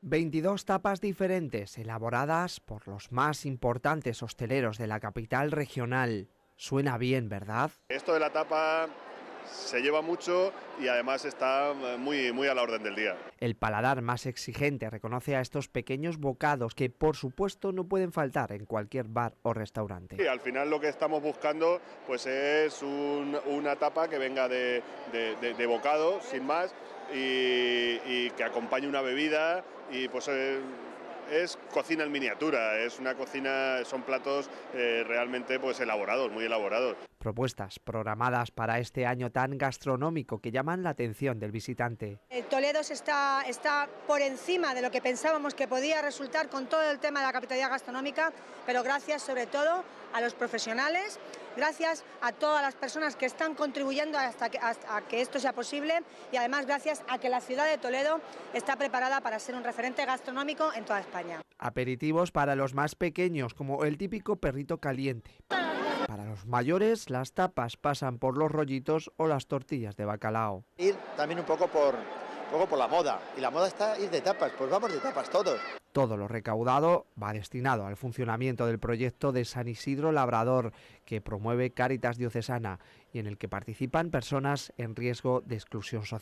22 tapas diferentes elaboradas por los más importantes hosteleros de la capital regional. Suena bien, ¿verdad? Esto de la tapa se lleva mucho y además está eh, muy, muy a la orden del día. El paladar más exigente reconoce a estos pequeños bocados que por supuesto no pueden faltar en cualquier bar o restaurante. Y al final lo que estamos buscando pues es una tapa que venga de, bocado, sin más, y, que acompañe una bebida y pues... Eh, es cocina en miniatura, es una cocina, son platos eh, realmente pues elaborados, muy elaborados. Propuestas programadas para este año tan gastronómico que llaman la atención del visitante. El Toledo está, está por encima de lo que pensábamos que podía resultar con todo el tema de la capitalidad gastronómica, pero gracias sobre todo a los profesionales, gracias a todas las personas que están contribuyendo hasta que, a que esto sea posible y además gracias a que la ciudad de Toledo está preparada para ser un referente gastronómico en toda España. Aperitivos para los más pequeños, como el típico perrito caliente. Para los mayores, las tapas pasan por los rollitos o las tortillas de bacalao. Ir también un poco por, un poco por la moda, y la moda está ir de tapas, pues vamos de tapas todos. Todo lo recaudado va destinado al funcionamiento del proyecto de San Isidro Labrador que promueve Cáritas Diocesana y en el que participan personas en riesgo de exclusión social.